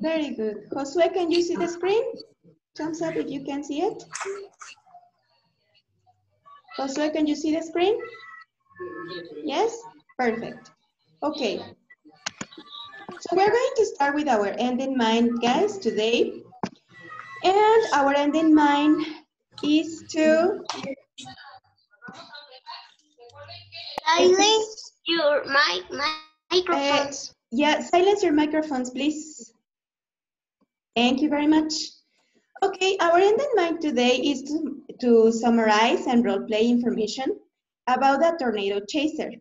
Very good. Josue, can you see the screen? Thumbs up if you can see it. Josue, can you see the screen? Yes? Perfect. Okay. So we're going to start with our end in mind, guys, today. And our end in mind is to... Silence your mic, microphones. Uh, yeah, silence your microphones, please. Thank you very much. Okay, our end in mind today is to, to summarize and role play information about the tornado chaser.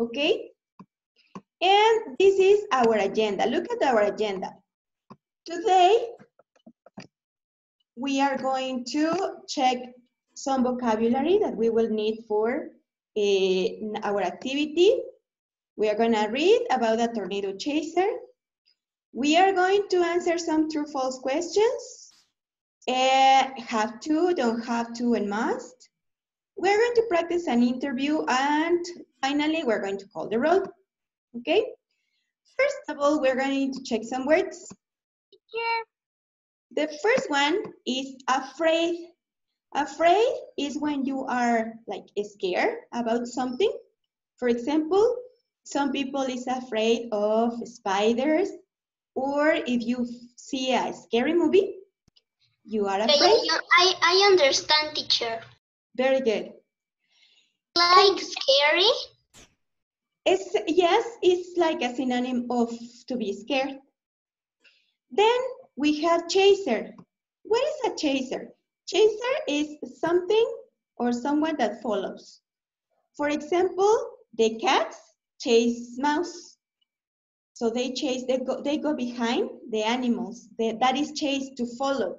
Okay? And this is our agenda. Look at our agenda. Today, we are going to check some vocabulary that we will need for uh, our activity. We are going to read about the tornado chaser. We are going to answer some true false questions. Uh, have to, don't have to, and must. We're going to practice an interview and finally we're going to call the roll. Okay? First of all, we're going to check some words. Yeah. The first one is afraid. Afraid is when you are like scared about something. For example, some people is afraid of spiders, or if you see a scary movie, you are afraid. I, I understand, teacher. Very good. Like scary? It's, yes, it's like a synonym of to be scared. Then we have chaser. What is a chaser? Chaser is something or someone that follows. For example, the cats chase mouse. So they chase, they go, they go behind the animals. They, that is chase to follow.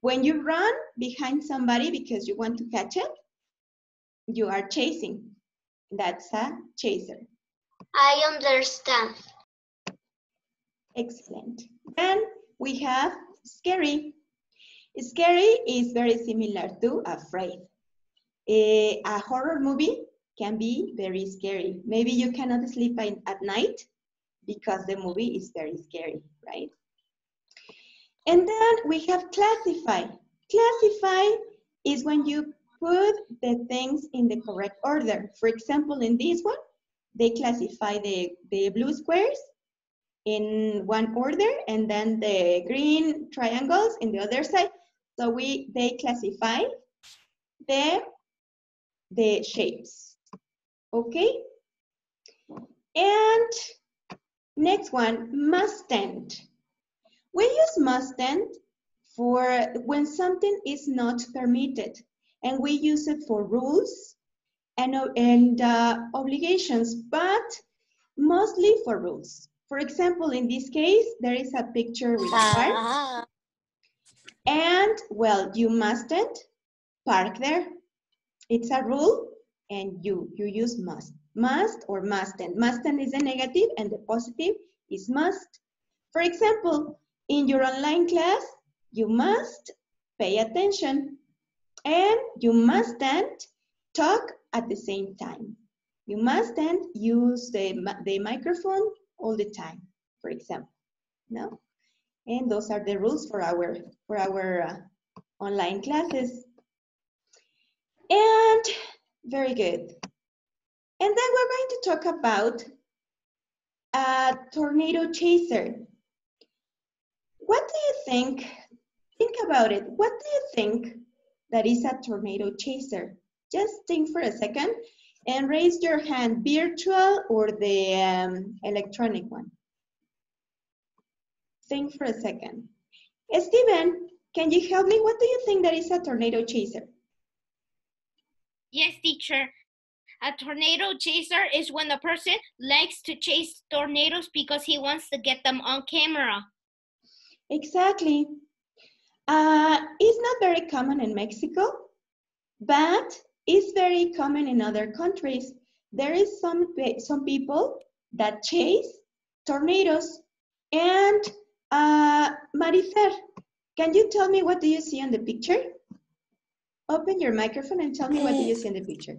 When you run behind somebody because you want to catch it, you are chasing. That's a chaser. I understand. Excellent. Then we have scary. Scary is very similar to afraid. A, a horror movie can be very scary. Maybe you cannot sleep at night because the movie is very scary, right? And then we have classify. Classify is when you put the things in the correct order. For example, in this one, they classify the, the blue squares in one order and then the green triangles in the other side. So we they classify the, the shapes. Okay? And next one, mustn't. We use mustn't for when something is not permitted and we use it for rules and, and uh, obligations, but mostly for rules. For example, in this case, there is a picture with a park. Ah. And, well, you mustn't park there. It's a rule, and you, you use must. Must or mustn't. Mustn't is the negative, and the positive is must. For example, in your online class, you must pay attention. And you mustn't talk at the same time. You mustn't use the, the microphone all the time, for example, no? And those are the rules for our, for our uh, online classes. And very good. And then we're going to talk about a tornado chaser. What do you think? Think about it. What do you think that is a tornado chaser? Just think for a second and raise your hand, virtual or the um, electronic one. Think for a second. Steven, can you help me? What do you think that is a tornado chaser? Yes, teacher. A tornado chaser is when the person likes to chase tornadoes because he wants to get them on camera. Exactly. Uh, it's not very common in Mexico, but it's very common in other countries. There is some, some people that chase tornadoes. And uh, Marifer, can you tell me what do you see on the picture? Open your microphone and tell me what do you see in the picture.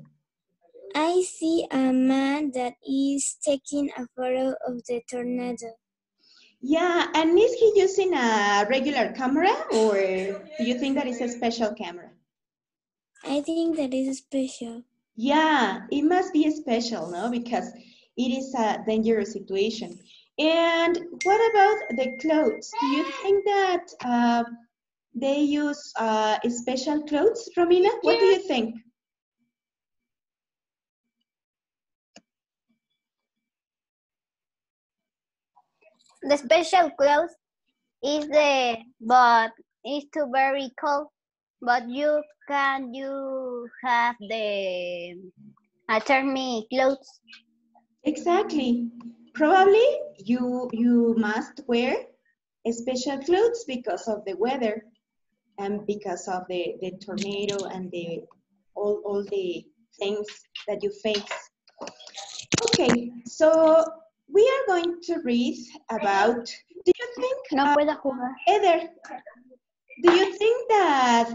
I see a man that is taking a photo of the tornado. Yeah, and is he using a regular camera or do you think that is a special camera? I think that is special. Yeah, it must be special, no? Because it is a dangerous situation. And what about the clothes? Do you think that uh, they use uh, special clothes, Romina? What do you think? The special clothes is the but it's too very cold. But you can you have the uh, attorney clothes. Exactly. Probably you you must wear special clothes because of the weather and because of the, the tornado and the all, all the things that you face. Okay, so we are going to read about, do you think, No uh, puedo jugar. Heather, do you think that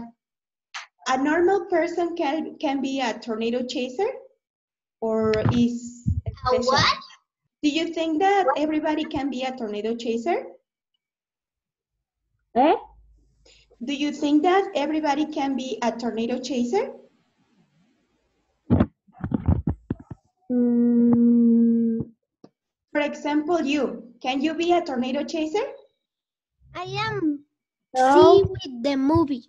a normal person can, can be a tornado chaser? Or is A special? what? Do you think that everybody can be a tornado chaser? Eh? Do you think that everybody can be a tornado chaser? Mm, For example, you, can you be a tornado chaser? I am No. with the movie.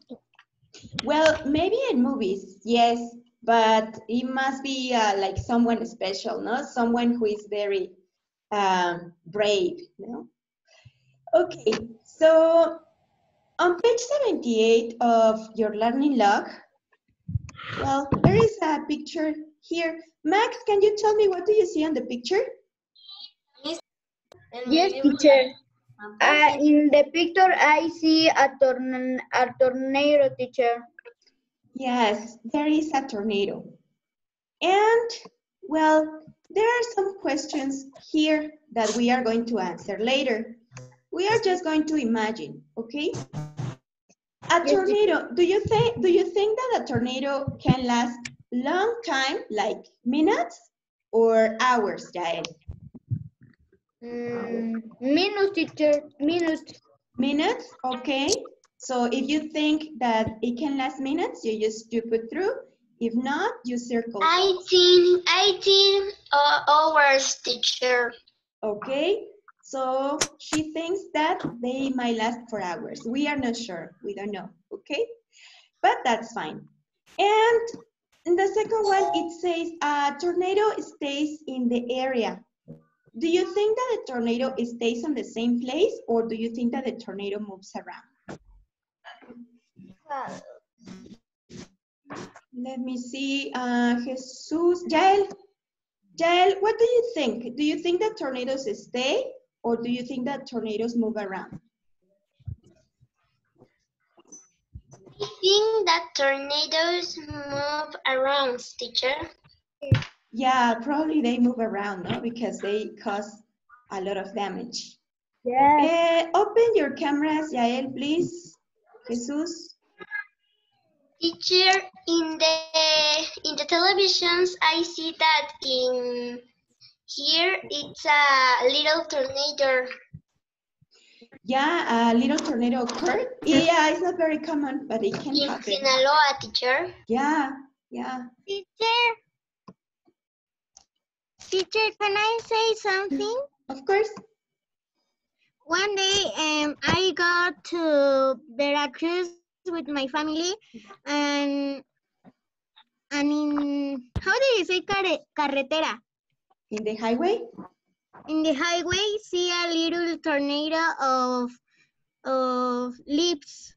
Well, maybe in movies, yes, but it must be uh, like someone special, no? Someone who is very um, brave, no? Okay, so on page 78 of your learning log, well, there is a picture here. Max, can you tell me what do you see on the picture? Yes, teacher. Uh, in the picture, I see a, torn a tornado, teacher. Yes, there is a tornado. And, well, there are some questions here that we are going to answer later. We are just going to imagine, okay? A tornado, do you think do you think that a tornado can last long time, like minutes or hours, Jael? Mm, minus, teacher. Minus. Minutes, okay. So if you think that it can last minutes, you just you put through. If not, you circle. I think 18 uh, hours, teacher. Okay, so she thinks that they might last for hours. We are not sure, we don't know, okay? But that's fine. And in the second one, it says a tornado stays in the area. Do you think that the tornado stays on the same place or do you think that the tornado moves around? Let me see, uh, Jesus, Jael, Jael, what do you think? Do you think that tornadoes stay or do you think that tornadoes move around? I think that tornadoes move around, teacher. Yeah, probably they move around, no? Because they cause a lot of damage. Yeah. Eh, open your cameras, Yael, please. Jesus. Teacher, in the in the televisions, I see that in here it's a little tornado. Yeah, a little tornado occurred. Yeah, it's not very common, but it can In happen. Sinaloa, teacher. Yeah, yeah. Teacher. Teacher, can I say something? Of course. One day, um, I got to Veracruz with my family, and and in how do you say carre- carretera? In the highway? In the highway, see a little tornado of of leaves.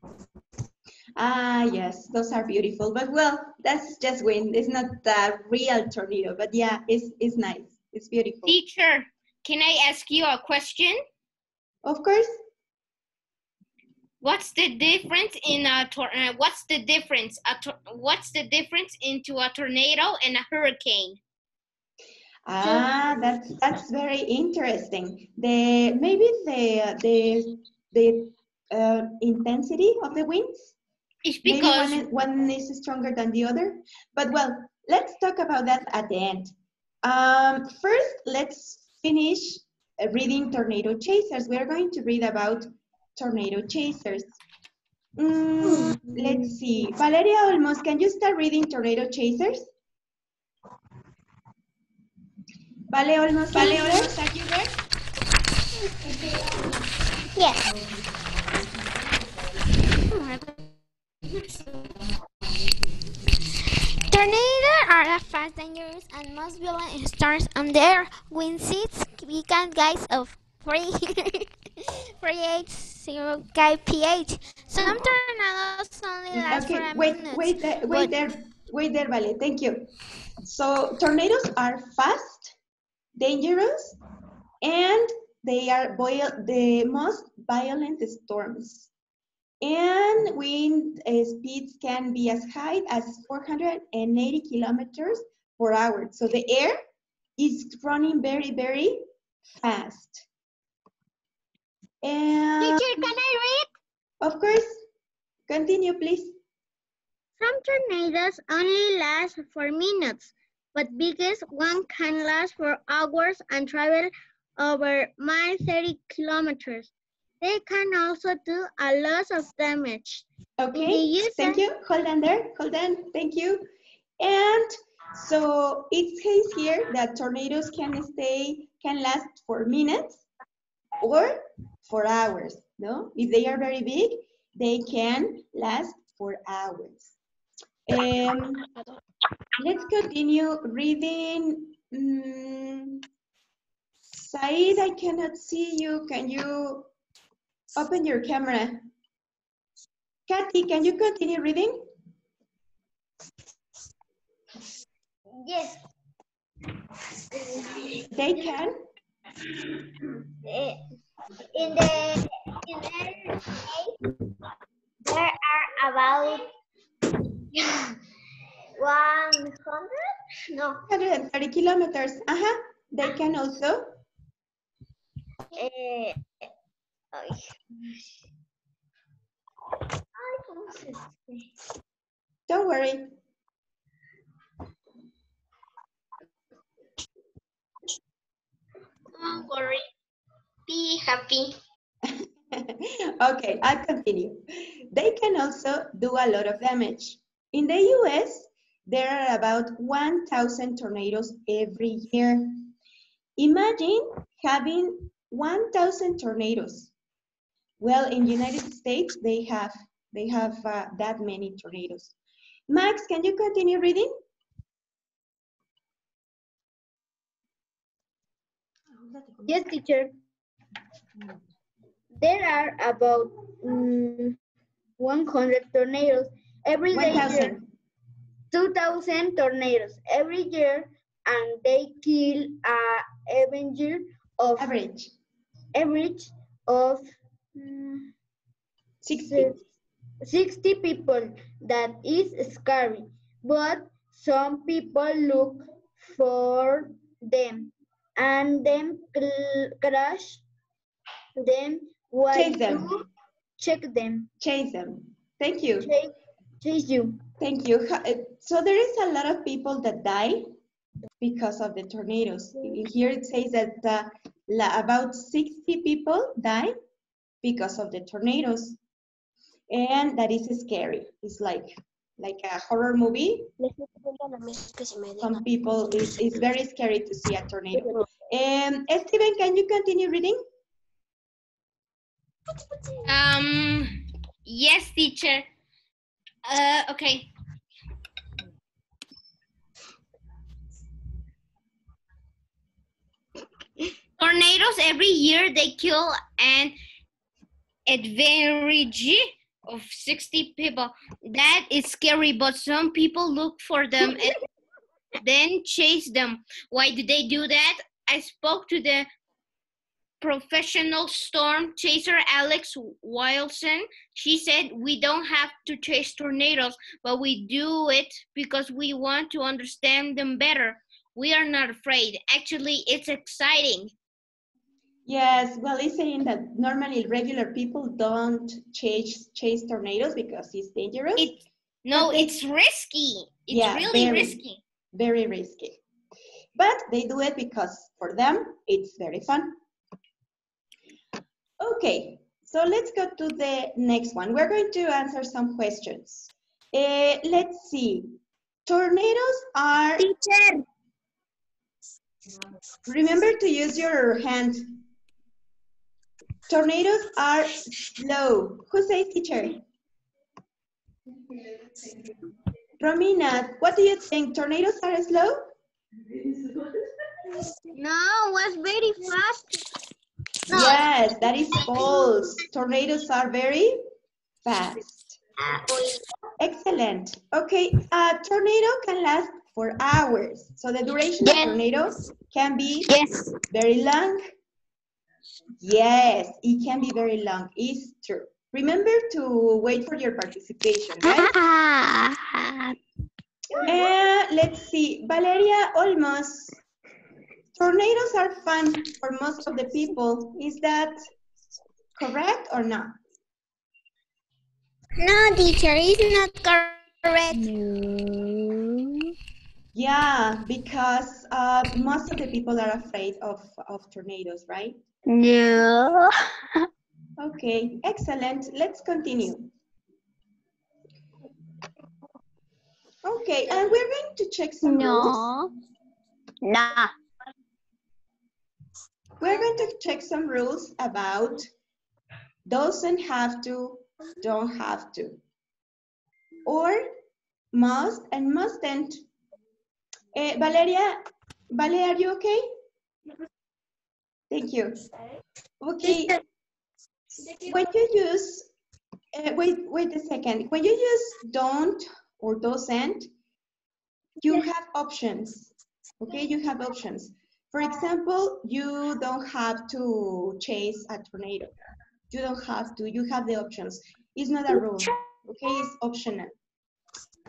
Ah, yes, those are beautiful. But well, that's just wind. It's not a real tornado, but yeah, it's, it's nice. It's beautiful. Teacher, can I ask you a question? Of course. What's the difference in a tor- uh, what's the difference what's the difference into a tornado and a hurricane? Ah, that's that's very interesting. The maybe the the the uh, intensity of the winds. It's Maybe because one is, one is stronger than the other. But well, let's talk about that at the end. Um, first, let's finish uh, reading Tornado Chasers. We are going to read about Tornado Chasers. Mm, let's see. Valeria Olmos, can you start reading Tornado Chasers? Vale Olmos, Vale Olmos, are you there? Yes. Tornadoes are the fast, dangerous, and most violent storms on their wind speeds become guys of 3 380 kph. Some tornadoes only mm, last for Okay, a wait, minute. wait, there, wait there, wait there, Vale, thank you. So tornadoes are fast, dangerous, and they are the most violent storms. And wind uh, speeds can be as high as 480 kilometers per hour. So the air is running very, very fast. And Teacher, can I read? of course, continue, please. Some tornadoes only last for minutes, but biggest one can last for hours and travel over mile 30 kilometers. They can also do a lot of damage. Okay, thank you. Hold on there, hold on, thank you. And so it says here that tornadoes can stay, can last for minutes or for hours, no? If they are very big, they can last for hours. Um, let's continue reading. Mm, Said, I cannot see you. Can you open your camera? Kathy, can you continue reading? Yes. They can. Eh, In the United States, there are about 100? No. 130 kilometers. Uh-huh. They can also. Eh, Don't worry. Don't worry. Be happy. okay, I'll continue. They can also do a lot of damage. In the US, there are about 1,000 tornadoes every year. Imagine having 1,000 tornadoes. Well, in United States, they have they have uh, that many tornadoes. Max, can you continue reading? Yes, teacher. There are about mm, 100 tornadoes every day. 1,000. 2,000 tornadoes every year, and they kill a average of Average. average of mm, 60. 60 people. That is scary, but some people look for them and then crash them while Chase them. check them. Chase them. Thank you. Chase, chase you. Thank you. Uh, So there is a lot of people that die because of the tornadoes. Here it says that uh, about 60 people die because of the tornadoes. And that is scary. It's like like a horror movie. Some people, it's, it's very scary to see a tornado. Um, Steven, can you continue reading? Um, yes, teacher. Uh, okay. Tornadoes every year they kill an average of 60 people. That is scary, but some people look for them and then chase them. Why do they do that? I spoke to the professional storm chaser Alex Wilson. She said, We don't have to chase tornadoes, but we do it because we want to understand them better. We are not afraid. Actually, it's exciting. Yes, well, it's saying that normally regular people don't chase chase tornadoes because it's dangerous. It, no, they- it's risky. It's Yeah, really very. risky. very risky. But they do it because for them it's very fun. Okay, so let's go to the next one. We're going to answer some questions. Eh, let's see. Tornadoes are. Teacher. Remember to use your hand. Tornadoes are slow. Who says teacher? Romina, what do you think? Tornadoes are slow? No, was very fast. Yes, that is false. Tornadoes are very fast. Excellent. Okay, a tornado can last for hours. So the duration of tornadoes can be Yes. very long. Yes, it can be very long. It's true. Remember to wait for your participation, right? Ah. Uh, let's see. Valeria Olmos. Tornadoes are fun for most of the people. Is that correct or not? No, teacher, it's not correct. No. Yeah, because uh, most of the people are afraid of, of tornadoes, right? No. Okay, excellent. Let's continue. Okay, and we're going to check some rules. No. Nah. We're going to check some rules about doesn't have to, don't have to, or must and mustn't. Eh, Valeria, Valeria, are you okay? Thank you. Okay. When you use, uh, wait, wait a second. When you use don't or doesn't, you have options. Okay, you have options. For example, you don't have to chase a tornado. You don't have to, you have the options. It's not a rule, okay? It's optional.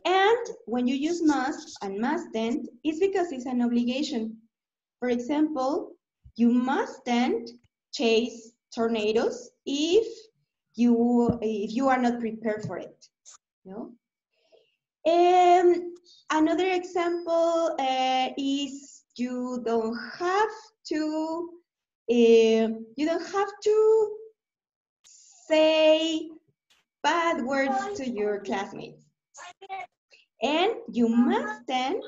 And when you use must and mustn't, it's because it's an obligation. For example, you mustn't chase tornadoes if you if you are not prepared for it. No. Um, another example uh, is you don't have to uh, you don't have to say bad words to your classmates, and you mustn't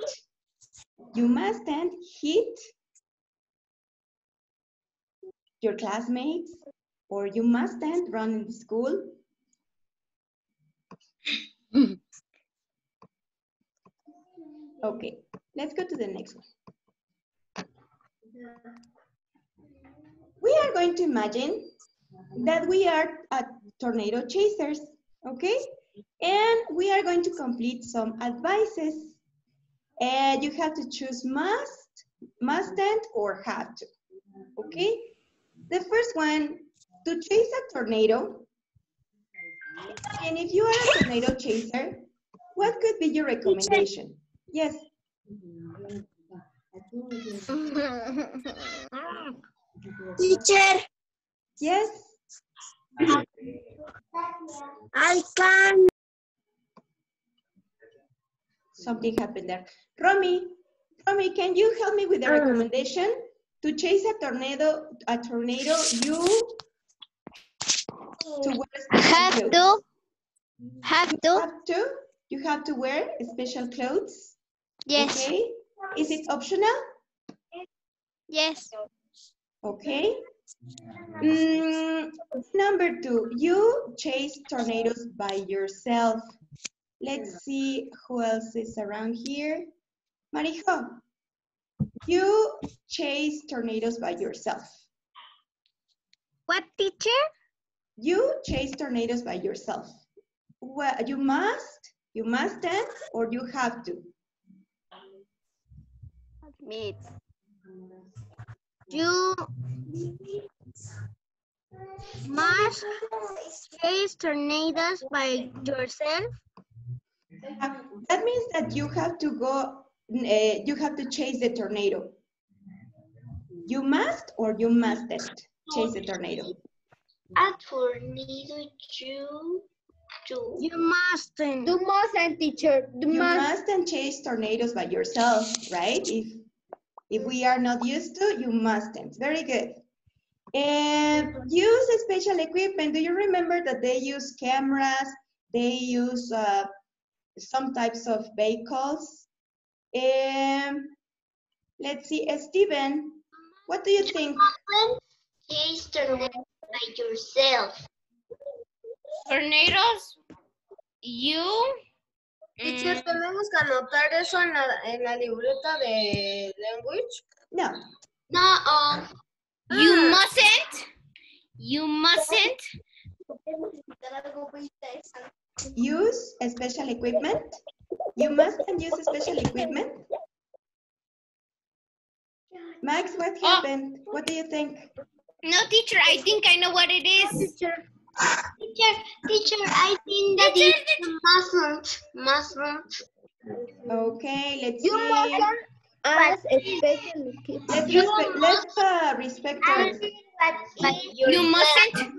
you mustn't hit your classmates or you mustn't run in school. Mm-hmm. Okay, let's go to the next one. We are going to imagine that we are a tornado chasers, okay? And we are going to complete some advices. And you have to choose must, mustn't, or have to, okay? The first one, to chase a tornado. And if you are a tornado chaser, what could be your recommendation? Yes, Teacher, yes, I can. something happened there. Romy, Romy, can you help me with the um, recommendation? To chase a tornado, a tornado, you to wear Have clothes. to. Have You to. have to, you have to wear special clothes. Yes. Okay, is it optional? Yes. Okay. Mm, number two, you chase tornadoes by yourself. Let's see who else is around here. Marijo, you chase tornadoes by yourself. What teacher? You chase tornadoes by yourself. Well, you must, you must dance or you have to. Meet. You Must chase tornadoes by yourself. That means that you have to go, uh, you have to chase the tornado. You must or you mustn't chase the tornado. A tornado you do. You mustn't. You mustn't, teacher. You You must. mustn't chase tornadoes by yourself, right? If if we are not used to, you mustn't. Very good. And use special equipment. Do you remember that they use cameras? They use uh, some types of vehicles. Um, let's see, uh, Steven, what do you think? Chase tornado by yourself. Tornadoes, you. Teacher, mm, tenemos que anotar eso en la, en la libreta de language. No, No, um, you Ah. mustn't. You mustn't. use special equipment. You mustn't use special equipment. Max, what Oh. happened? What do you think? No, teacher, I think I know what it is. teacher, teacher, I think that it mustn't, mustn't. Okay, let's You see. mustn't as a special equipment. Let's respect, let's uh, respect our, By You mustn't.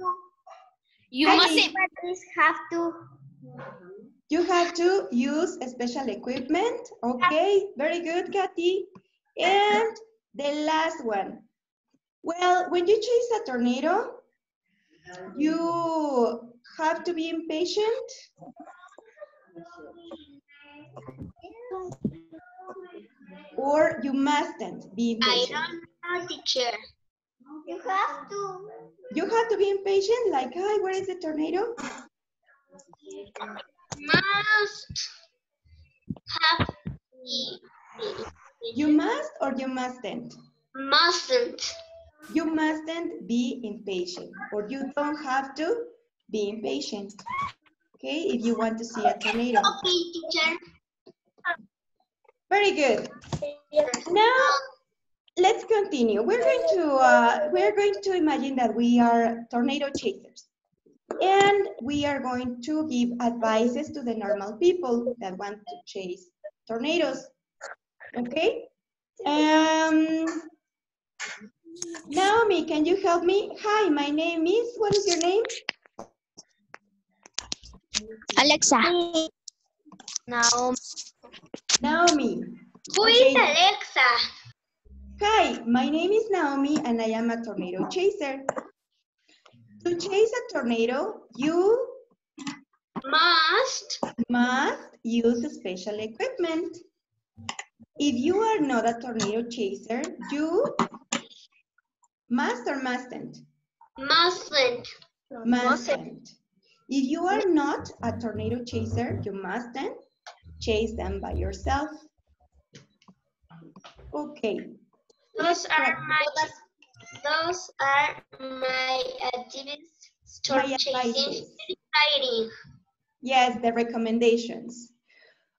You mustn't. have to. You have to use special equipment. Okay, very good, Kathy. And the last one. Well, when you chase a tornado, you have to be impatient. Or you mustn't be impatient. I don't know, teacher. You have to. You have to be impatient, like, hi, where is the tornado? Must have be. You must or you mustn't? Mustn't. You mustn't be impatient, or you don't have to be impatient. Okay, if you want to see a tornado. Okay, teacher. Very good. Now, let's continue. We're going to uh, we're going to imagine that we are tornado chasers, and we are going to give advices to the normal people that want to chase tornadoes. Okay. Um. Naomi, can you help me? Hi, my name is. What is your name? Alexa. Now, Naomi. who is Okay. Alexa? Hi, my name is Naomi and I am a tornado chaser. To chase a tornado, you Must. must use special equipment. If you are not a tornado chaser, you must or mustn't? Mustn't. Mustn't. If you are not a tornado chaser, you mustn't chase them by yourself. Okay, Those are my. Those are my activities. Storm My chasing. advices. Exciting. Yes, the recommendations.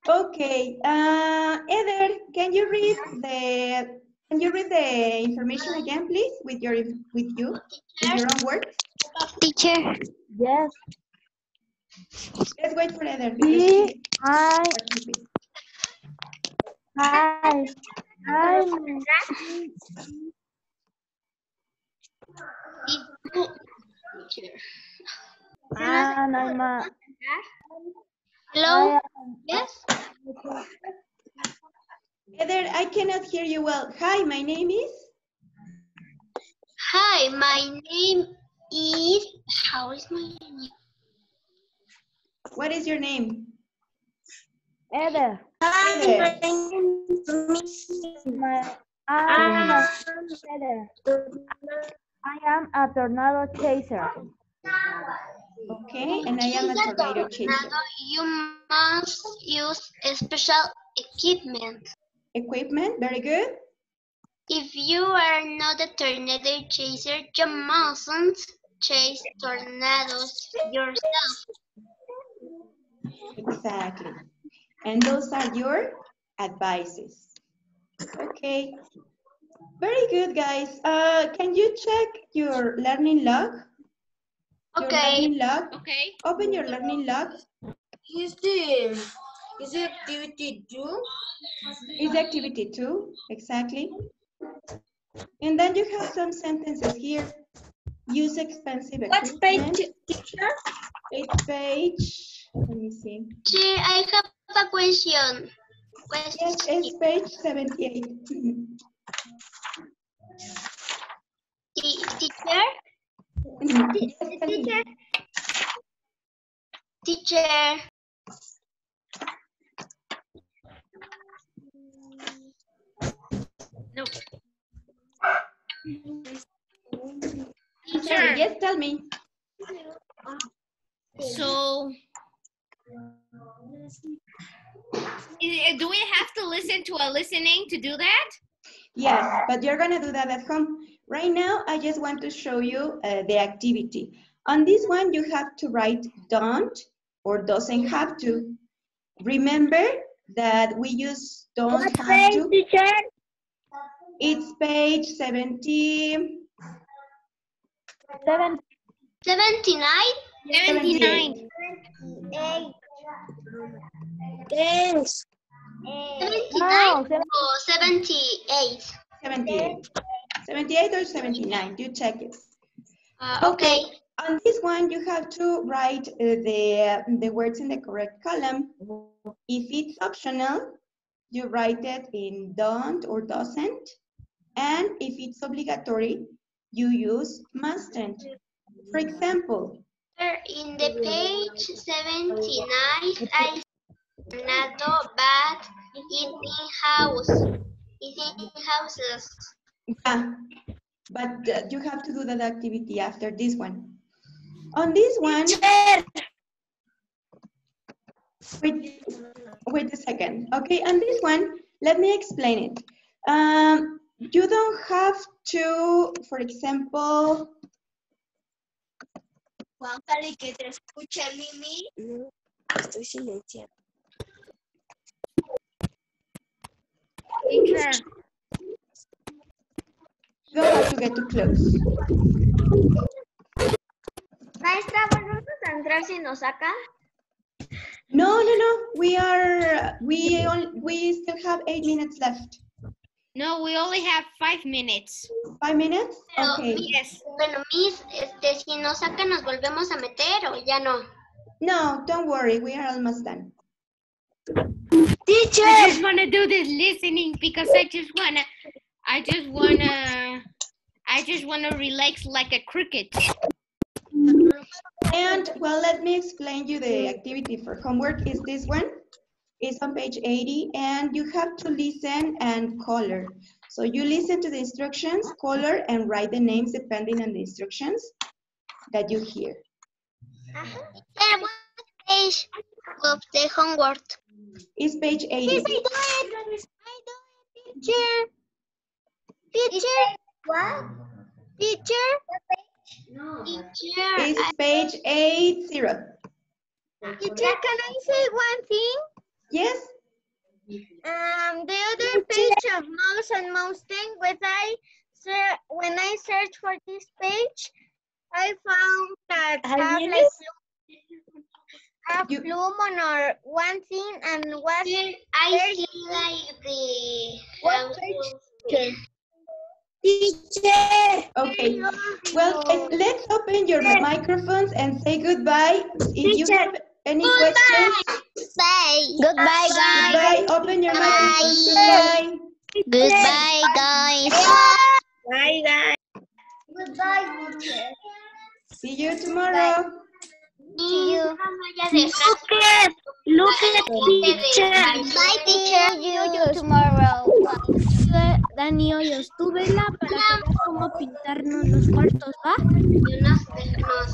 Okay, uh, Eder, can you read the can you read the information again, please, with your with you, with your own words? Teacher. Yes. Let's wait for Eder because she Hi. participates. Hi. Hi. Teacher. And I'm a, Hello? Yes? Heather, I cannot hear you well. Hi, my name is. Hi, my name is. How is my name? What is your name? Eder. Eder. My, I'm a, Eder. I am a tornado chaser. Okay, and I am a tornado chaser. You must use special equipment. Equipment, very good. If you are not a tornado chaser, you mustn't chase tornadoes yourself. Exactly. And those are your advices. Okay. Very good, guys. Uh, can you check your learning log? Your Okay. learning log. Okay. Open your learning log. Is the is the activity due? Is activity two, exactly. And then you have some sentences here. Use expensive What equipment. page, teacher? It's page, let me see. Teacher, I have a question. Yes, it's page 78. Te- Teacher, Yes, tell me. teacher, teacher. No. Sorry, Teacher, yes, tell me. so do we have to listen to a listening to do that? Yes, but you're gonna do that at home. Right now, I just want to show you uh, the activity. On this one, you have to write don't or doesn't have to. Remember that we use don't What have page, to. teacher? It's page 70, Seven. 79? 79. Yes. 79 or 78? 78. 78 or 79, you check it. Uh, okay. On this one, you have to write uh, the, the words in the correct column. If it's optional, you write it in don't or doesn't. And if it's obligatory, you use mustn't. For example, In the page 79, I tornado bat eating house. Eating houses. Yeah, but uh, you have to do that activity after this one. On this one, wait, wait a second. Okay, on this one, let me explain it. Um, you don't have to, for example, Juan Cali, que te escucha, Lili. No, estoy silenciada. Teacher, you don't have to get too close. Maestra, ¿volvemos a entrar si nos saca? No, no, no. We are, we, on, we still have eight minutes left. no, we only have five minutes. Five minutes? Pero, Okay. mi- bueno, Miss, este, si nos saca, ¿nos volvemos a meter o ya no? No, don't worry. We are almost done. Teacher! I just want to do this listening because I just wanna, I just wanna, I just wanna relax like a cricket. And well, let me explain you the activity for homework is this one. It's on page 80 and you have to listen and color. So you listen to the instructions, color and write the names depending on the instructions that you hear. Teacher, what page of the homework? It's page 80. Yes, I do it. I do it, teacher. Teacher. What? Teacher. Teacher, It's page 80. Teacher, can I say one thing? Yes? Um, the other page of Mouse and Mustang, when I ser- when I search for this page, I found that have really? like have You- plume on or one thing and was I see like the What house. Teacher. Okay. Well, let's open your microphones and say goodbye. If you have any questions, Bye. Goodbye, goodbye. Open your microphones. Goodbye. Goodbye, guys. Bye, guys. Goodbye, teacher. See you tomorrow. See you. Look at teacher. Bye, teacher. See you tomorrow. Dani hoy estuve la para ver cómo pintarnos los cuartos, ¿va? Y unas.